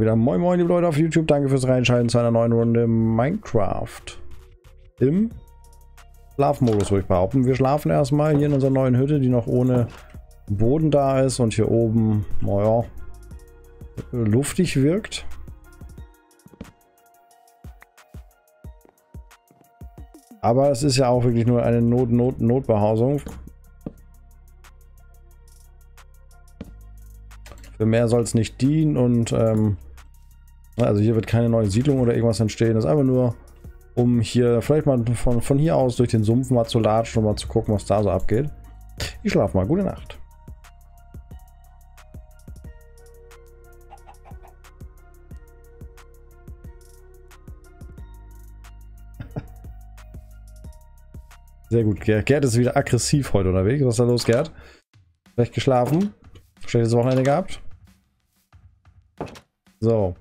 wieder Moin Moin, liebe Leute auf YouTube. Danke fürs Reinschalten zu einer neuen Runde Minecraft. Im Schlafmodus, würde ich behaupten. Wir schlafen erstmal hier in unserer neuen Hütte, die noch ohne Boden da ist und hier oben, naja, luftig wirkt. Aber es ist ja auch wirklich nur eine Not Not Notbehausung. Für mehr soll es nicht dienen und ähm, also hier wird keine neue Siedlung oder irgendwas entstehen. Das ist einfach nur, um hier vielleicht mal von, von hier aus durch den Sumpf mal zu latschen und mal zu gucken, was da so abgeht. Ich schlafe mal. Gute Nacht. Sehr gut. Gerd ist wieder aggressiv heute unterwegs. Was ist da los, Gerd? Schlecht geschlafen? Schlechtes Wochenende gehabt? So.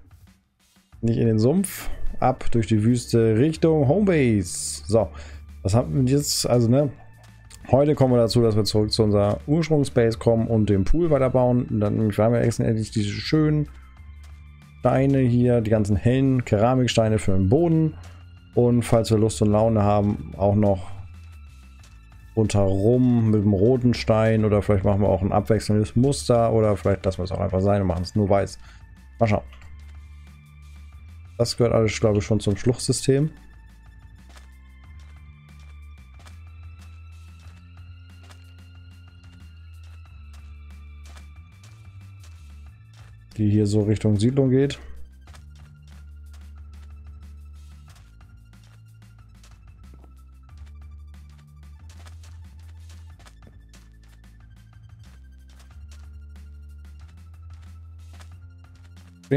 Nicht in den Sumpf. Ab durch die Wüste Richtung Homebase. So. Was haben wir jetzt? Also, ne? Heute kommen wir dazu, dass wir zurück zu unserer Ursprungsbase kommen und den Pool weiterbauen. Und dann haben wir extra endlich diese schönen Steine hier, die ganzen hellen Keramiksteine für den Boden. Und falls wir Lust und Laune haben, auch noch rundherum mit dem roten Stein oder vielleicht machen wir auch ein abwechselndes Muster oder vielleicht lassen wir es auch einfach sein und machen es nur weiß. Mal schauen. Das gehört alles, glaube ich, schon zum Schluchtsystem. Die hier so Richtung Siedlung geht.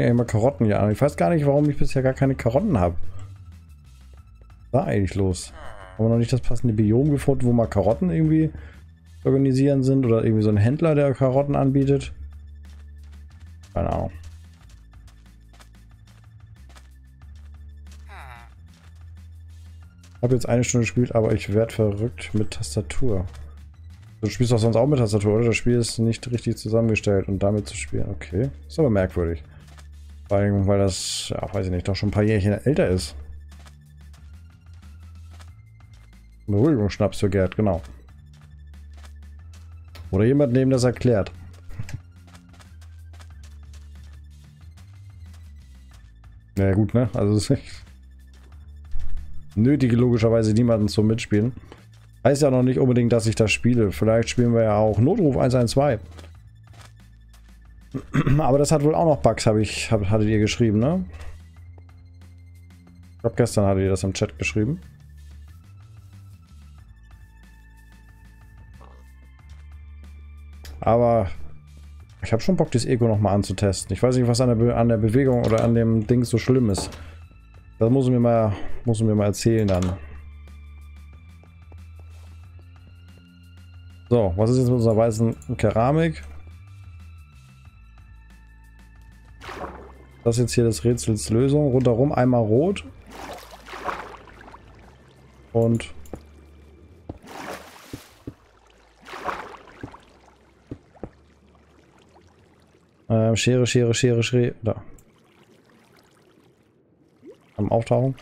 Ja immer Karotten an. Ich weiß gar nicht, warum ich bisher gar keine Karotten habe. Was war eigentlich los? Haben wir noch nicht das passende Biom gefunden, wo mal Karotten irgendwie organisieren sind? Oder irgendwie so ein Händler, der Karotten anbietet? Keine Ahnung. Ich habe jetzt eine Stunde gespielt, aber ich werde verrückt mit Tastatur. Du spielst doch sonst auch mit Tastatur, oder? Das Spiel ist nicht richtig zusammengestellt und damit zu spielen. Okay, ist aber merkwürdig. Vor allem, weil das, ja, weiß ich nicht, doch schon ein paar Jährchen älter ist. Beruhigungsschnaps für Gerd, genau. Oder jemand, dem das erklärt. ja gut, ne? Also es nötige logischerweise niemanden zum Mitspielen. Heißt ja noch nicht unbedingt, dass ich das spiele. Vielleicht spielen wir ja auch Notruf 112. Aber das hat wohl auch noch Bugs, habe ich, hab, hattet ihr geschrieben, ne? Ich glaube, gestern hattet ihr das im Chat geschrieben. Aber ich habe schon Bock, das Ego nochmal anzutesten. Ich weiß nicht, was an der, an der Bewegung oder an dem Ding so schlimm ist. Das muss mir mal, muss mir mal erzählen dann. So, was ist jetzt mit unserer weißen Keramik? Das ist jetzt hier das Rätsels Lösung. Rundherum einmal rot. Und äh, Schere, Schere, Schere, Schere. Da. Am Auftauchen.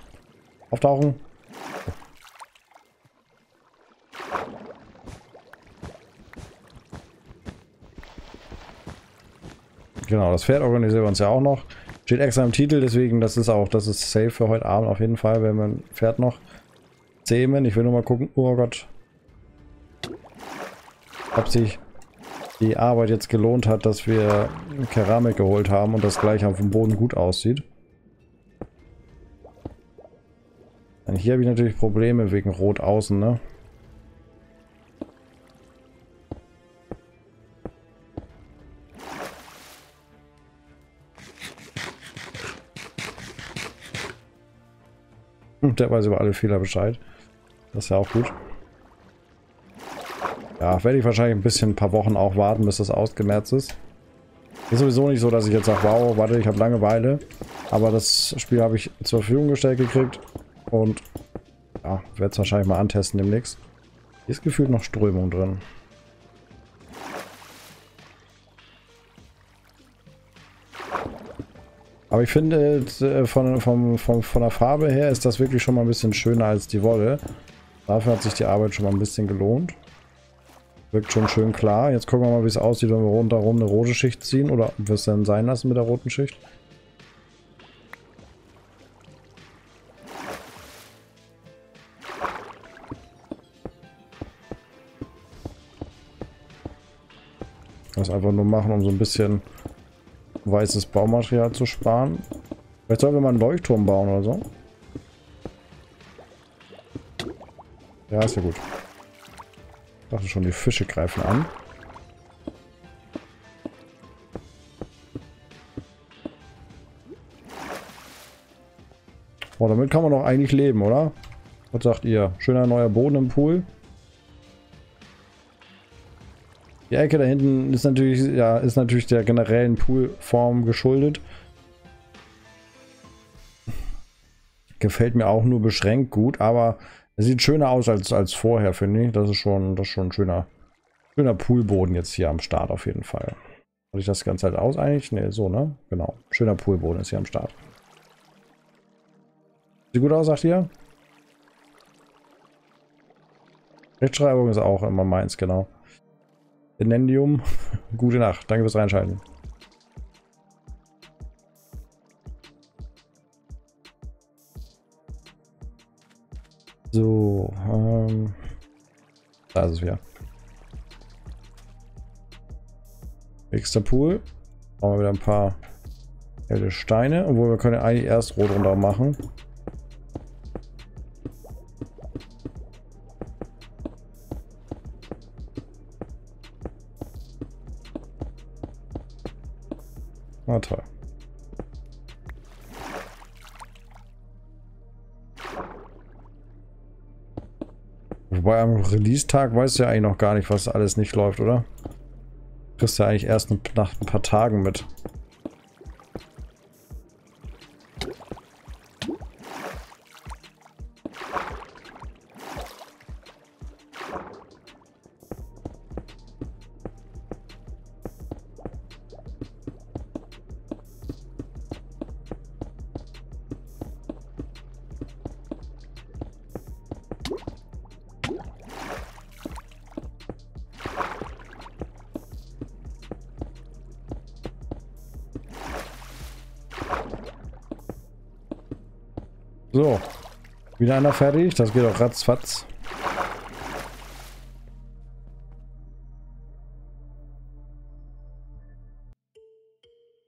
Auftauchen. Genau, das Pferd organisieren wir uns ja auch noch. Steht extra im Titel, deswegen, das ist auch, das ist safe für heute Abend auf jeden Fall, wenn man fährt noch zähmen. Ich will nur mal gucken. Oh Gott. Ob sich die Arbeit jetzt gelohnt hat, dass wir Keramik geholt haben und das gleich auf dem Boden gut aussieht. Und hier habe ich natürlich Probleme wegen Rot außen, ne? Der weiß über alle Fehler Bescheid. Das ist ja auch gut. Ja, werde ich wahrscheinlich ein bisschen, ein paar Wochen auch warten, bis das ausgemerzt ist. Ist sowieso nicht so, dass ich jetzt sage, wow, warte, ich habe Langeweile. Aber das Spiel habe ich zur Verfügung gestellt gekriegt. Und ja, werde es wahrscheinlich mal antesten demnächst. Hier ist gefühlt noch Strömung drin. Aber ich finde, äh, von, von, von, von der Farbe her ist das wirklich schon mal ein bisschen schöner als die Wolle. Dafür hat sich die Arbeit schon mal ein bisschen gelohnt. Wirkt schon schön klar. Jetzt gucken wir mal, wie es aussieht, wenn wir rundherum eine rote Schicht ziehen. Oder ob wir es dann sein lassen mit der roten Schicht. Das einfach nur machen, um so ein bisschen weißes Baumaterial zu sparen. Vielleicht sollen wir mal einen Leuchtturm bauen oder so. Ja, ist ja gut. Ich dachte schon, die Fische greifen an. Boah, damit kann man doch eigentlich leben, oder? Was sagt ihr? Schöner neuer Boden im Pool. Die Ecke da hinten ist natürlich, ja, ist natürlich der generellen Poolform geschuldet. Gefällt mir auch nur beschränkt gut, aber es sieht schöner aus als, als vorher, finde ich. Das ist schon, das ist schon ein schöner, schöner Poolboden jetzt hier am Start auf jeden Fall. Soll ich das Ganze halt aus eigentlich? Ne, so, ne? Genau. Schöner Poolboden ist hier am Start. Sieht gut aus, sagt ihr? Rechtschreibung ist auch immer meins, genau. Benendium. Gute Nacht. Danke fürs Reinschalten. So, ähm, da ist es wieder. Nächster Pool. Brauchen wir wieder ein paar helle Steine, obwohl wir können eigentlich erst rot runter machen. Wobei am Release-Tag weißt du ja eigentlich noch gar nicht, was alles nicht läuft, oder? Kriegst du ja eigentlich erst nach ein paar Tagen mit. So. Wieder einer fertig. Das geht auch ratzfatz.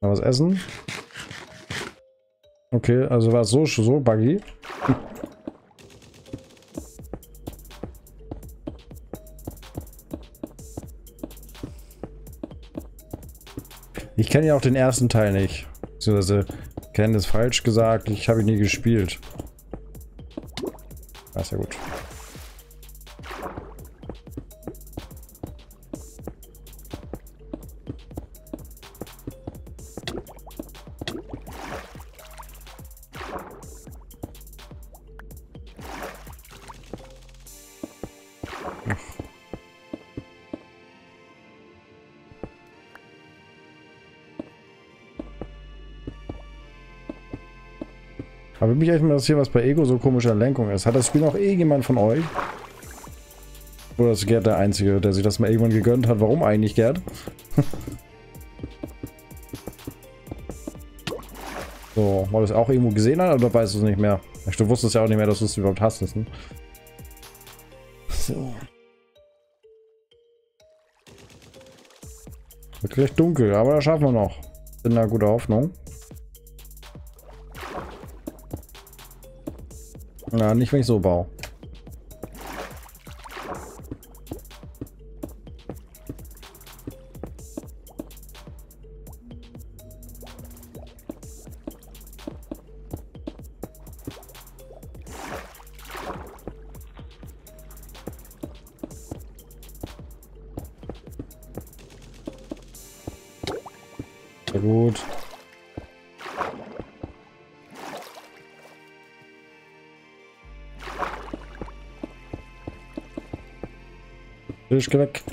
Mal was essen. Okay, also war es so, so buggy. Ich kenne ja auch den ersten Teil nicht. Beziehungsweise kenne es falsch gesagt. Ich habe ihn nie gespielt. Das ist ja gut. Würde mich echt mal interessieren, was bei Ego so komische Lenkung ist. Hat das Spiel noch irgendjemand von euch? Oder ist Gerd der Einzige, der sich das mal irgendwann gegönnt hat? Warum eigentlich, Gerd? so, weil du es auch irgendwo gesehen hat oder weißt du es nicht mehr? Du wusstest ja auch nicht mehr, dass du es überhaupt hast. Ne? So. Wird gleich dunkel, aber das schaffen wir noch. Bin da guter Hoffnung. Na, nicht wenn ich so baue. Äh, ich geh weg.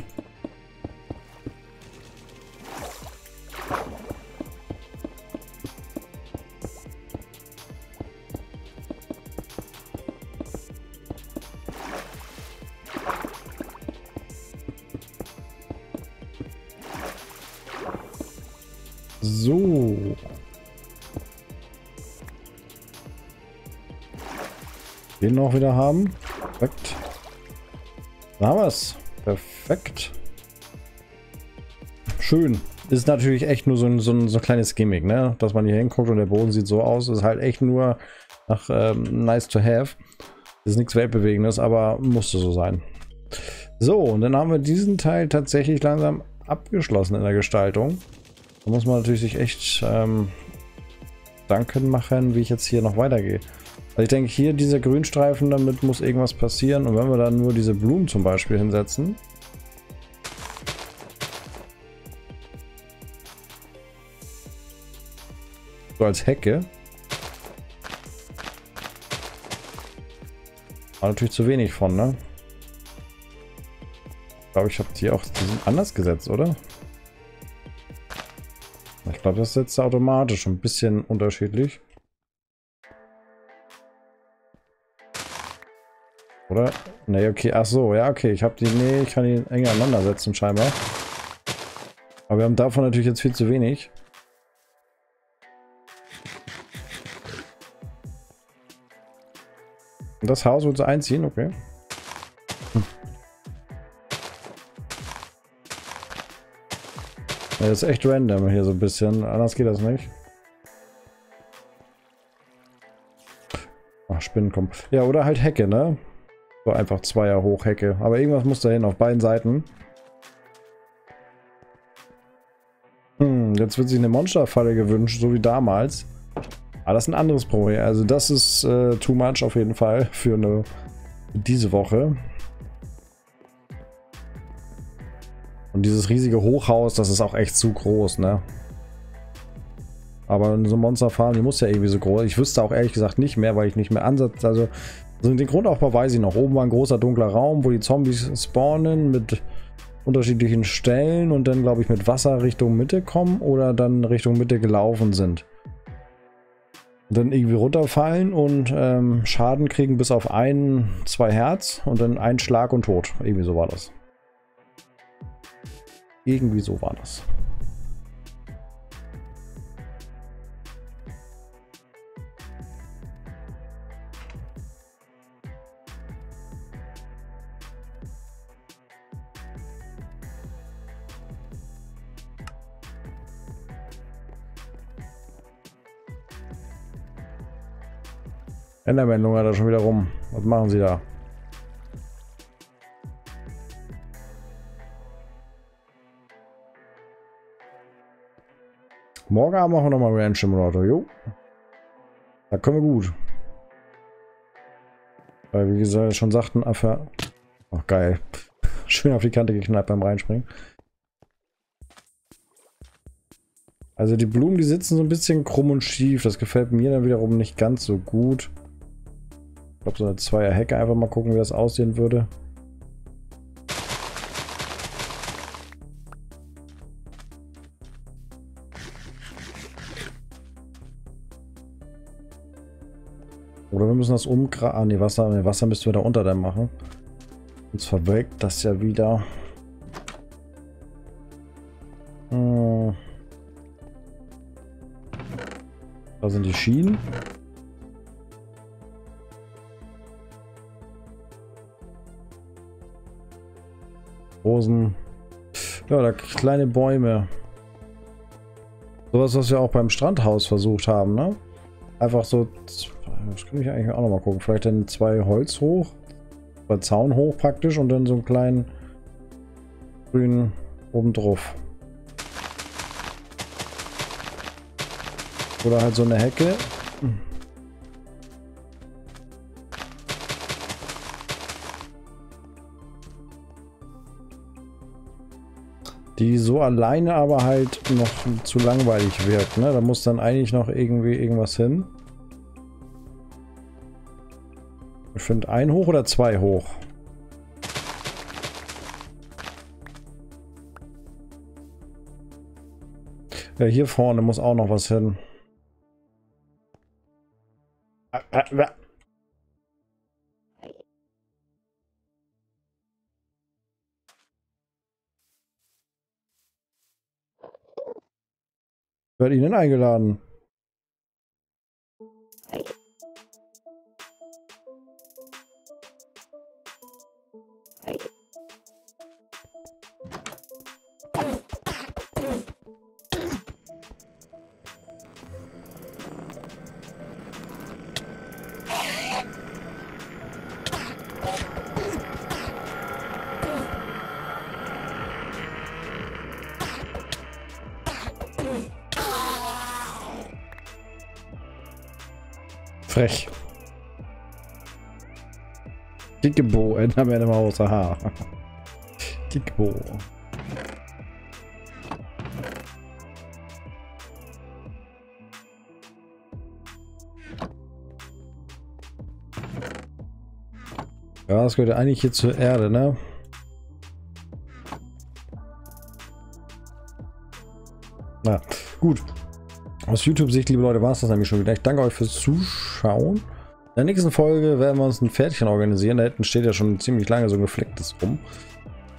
So. Den noch wieder haben. Perfekt. Da haben wir. Perfekt. Schön. Ist natürlich echt nur so ein, so ein, so ein kleines Gimmick, ne? Dass man hier hinguckt und der Boden sieht so aus. Ist halt echt nur nach ähm, nice to have. Ist nichts Weltbewegendes, aber musste so sein. So, und dann haben wir diesen Teil tatsächlich langsam abgeschlossen in der Gestaltung. Da muss man natürlich sich echt ähm, Gedanken machen, wie ich jetzt hier noch weitergehe. Also ich denke, hier dieser Grünstreifen, damit muss irgendwas passieren. Und wenn wir dann nur diese Blumen zum Beispiel hinsetzen. So als Hecke. War natürlich zu wenig von, ne? Ich glaube, ich habe die auch die sind anders gesetzt, oder? Ich glaube, das setzt automatisch ein bisschen unterschiedlich. Oder? Ne, okay. Ach so, ja, okay. Ich habe die. Nee, ich kann die eng aneinander setzen, scheinbar. Aber wir haben davon natürlich jetzt viel zu wenig. Und das Haus wird einziehen, okay. Hm. Ja, das ist echt random hier so ein bisschen. Anders geht das nicht. Ach, Spinnen kommen. Ja, oder halt Hecke, ne? So einfach Zweier Hochhecke. Aber irgendwas muss da hin auf beiden Seiten. Hm, jetzt wird sich eine Monsterfalle gewünscht, so wie damals. Aber das ist ein anderes Problem. Also das ist äh, too much auf jeden Fall für eine diese Woche. Und dieses riesige Hochhaus, das ist auch echt zu groß, ne? Aber so Monsterfarm, die muss ja irgendwie so groß. Ich wüsste auch ehrlich gesagt nicht mehr, weil ich nicht mehr ansatz. Also also den Grundaufbau weiß ich noch. Oben war ein großer dunkler Raum, wo die Zombies spawnen mit unterschiedlichen Stellen und dann, glaube ich, mit Wasser Richtung Mitte kommen oder dann Richtung Mitte gelaufen sind. Und dann irgendwie runterfallen und ähm, Schaden kriegen bis auf ein, zwei Herz und dann ein Schlag und tot. Irgendwie so war das. Irgendwie so war das. Enderman hat er schon wieder rum. Was machen sie da? Morgen Abend machen wir nochmal Ranch Simulator, jo. Da können wir gut. Weil, wie gesagt, schon sagten, Affe. Ach, geil. Schön auf die Kante geknallt beim Reinspringen. Also die Blumen, die sitzen so ein bisschen krumm und schief. Das gefällt mir dann wiederum nicht ganz so gut. Ich glaube, so eine Zweier Hecke einfach mal gucken, wie das aussehen würde. Oder wir müssen das umgraben. Ah, nee, Wasser, nee, Wasser müssten wir da unter dem machen. Sonst verwelkt das ja wieder. Hm. Da sind die Schienen. Rosen. Ja, da kleine Bäume. Sowas, was wir auch beim Strandhaus versucht haben, ne? Einfach so. Das kann ich eigentlich auch noch mal gucken. Vielleicht dann zwei Holz hoch. Zwei Zaun hoch praktisch und dann so einen kleinen grünen oben drauf. Oder halt so eine Hecke. Die so alleine aber halt noch zu langweilig wirkt. Ne? Da muss dann eigentlich noch irgendwie irgendwas hin. Ich finde ein hoch oder zwei hoch. Ja, hier vorne muss auch noch was hin. Wer hat ihn denn eingeladen? Frech. Kickebo, Enderman im Haus, aha. Kickebo. Ja, das gehört eigentlich hier zur Erde, ne? Na, gut. Aus YouTube-Sicht, liebe Leute, war es das nämlich schon wieder. Ich danke euch fürs Zuschauen. In der nächsten Folge werden wir uns ein Pferdchen organisieren. Da hinten steht ja schon ziemlich lange so ein geflecktes rum.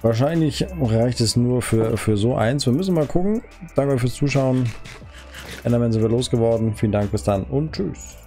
Wahrscheinlich reicht es nur für, für so eins. Wir müssen mal gucken. Danke fürs Zuschauen. Enderman sind wir losgeworden. Vielen Dank, bis dann und tschüss.